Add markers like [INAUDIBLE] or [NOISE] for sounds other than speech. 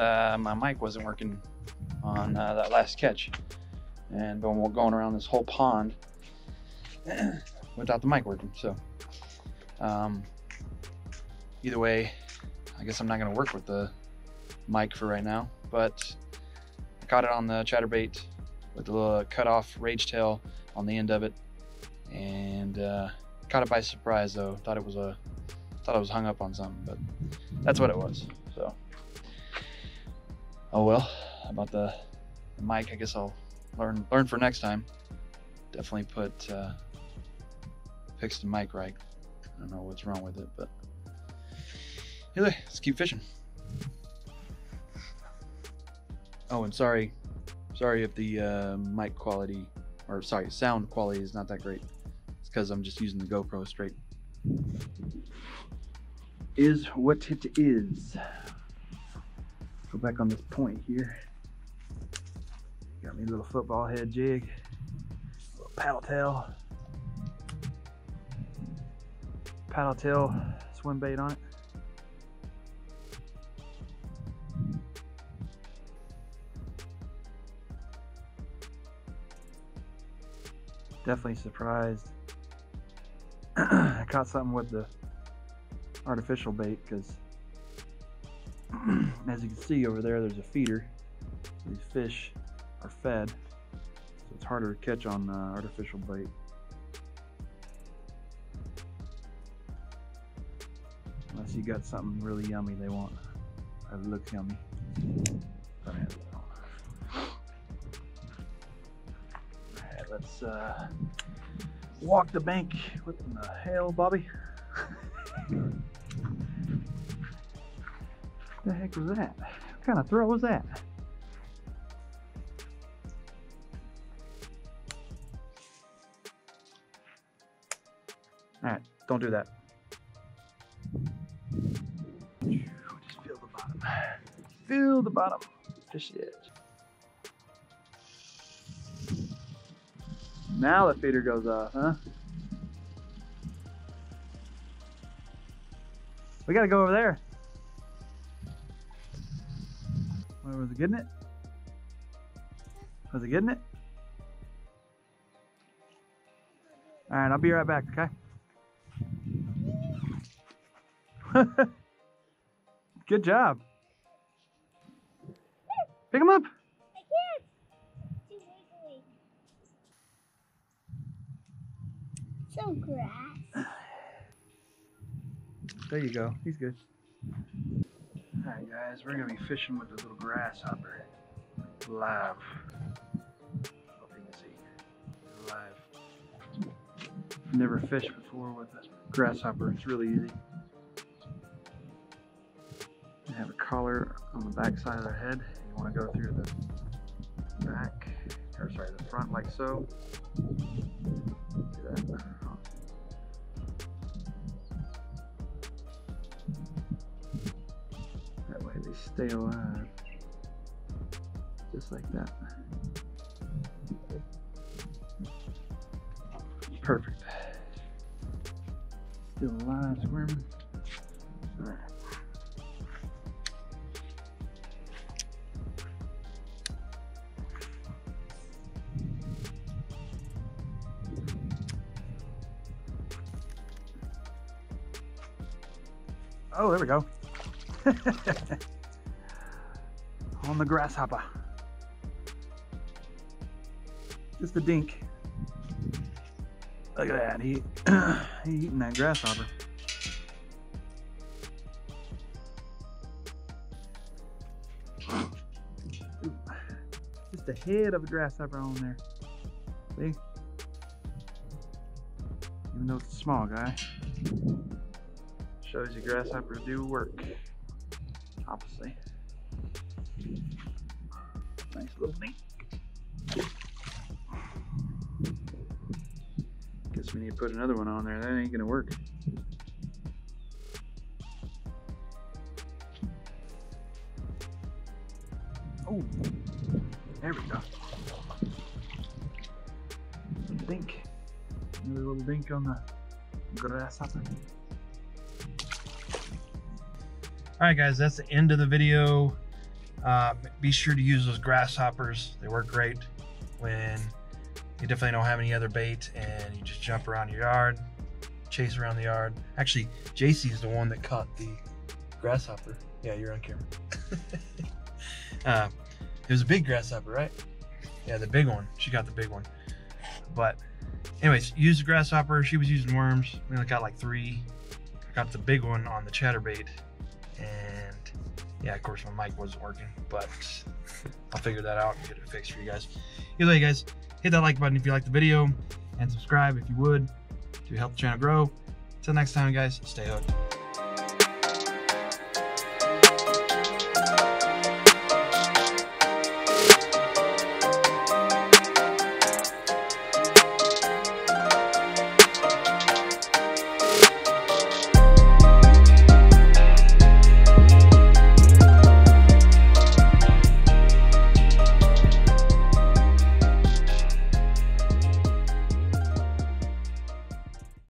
uh, my mic wasn't working on uh, that last catch. And when we're going around this whole pond [CLEARS THROAT] without the mic working. So, um, either way, I guess I'm not to work with the mic for right now. But I caught it on the chatterbait with a little cut off rage tail on the end of it. And uh, caught it by surprise though. Thought it was a thought I was hung up on something, but that's what it was. So, oh well. About the, mic, I guess I'll learn learn for next time. Definitely put uh, fix the mic right. I don't know what's wrong with it, but anyway, let's keep fishing. Oh, and sorry, sorry if the uh, mic quality or sorry, sound quality is not that great. It's because I'm just using the GoPro straight. Is what it is. Go back on this point here. Got me a little football head jig, little paddle tail, paddle tail swim bait on it. Definitely surprised. [CLEARS THROAT] I caught something with the artificial bait because [CLEARS THROAT] as you can see over there, there's a feeder. These fish are fed, so it's harder to catch on uh, artificial bait. Unless you got something really yummy they want. It looks yummy. Alright, let's uh, walk the bank. What in the hell, Bobby? The heck was that? What kind of throw was that? All right, don't do that. Just feel the bottom. Feel the bottom. Fish the edge. Now the feeder goes off, huh? We gotta go over there. Was it getting it? Was it getting it? All right, I'll be right back, okay? [LAUGHS] Good job. Pick him up. I can't. Too wiggly. So grass. There you go. He's good. All right, guys, we're gonna be fishing with the little grasshopper live. Hope you can see live. Never fished before with a grasshopper. It's really easy. They have a collar on the back side of their head. You want to go through the back, or sorry, the front like so. Stay alive. Just like that. Perfect. Still alive, squirming. Alright. Oh, there we go. [LAUGHS] On the grasshopper. Just a dink. Look at that. He [CLEARS THROAT] he eating that grasshopper. Just the head of a grasshopper on there. See? Even though it's a small guy. Shows you grasshoppers do work. Obviously. Nice little dink. Guess we need to put another one on there. That ain't gonna work. Oh, there we go. Dink. Another little dink on the grasshopper. All right, guys, that's the end of the video. Uh, be sure to use those grasshoppers. They work great when you definitely don't have any other bait and you just jump around your yard, chase around the yard. Actually, JC is the one that caught the grasshopper. Yeah, you're on camera. [LAUGHS] uh, it was a big grasshopper, right? Yeah, the big one. She got the big one. But, anyways, use the grasshopper. She was using worms. We only got like three. Got the big one on the chatterbait. And, yeah, of course, my mic wasn't working. But I'll figure that out and get it fixed for you guys. Either way, guys, hit that like button if you like the video. And subscribe if you would to help the channel grow. Until next time, guys, stay hooked.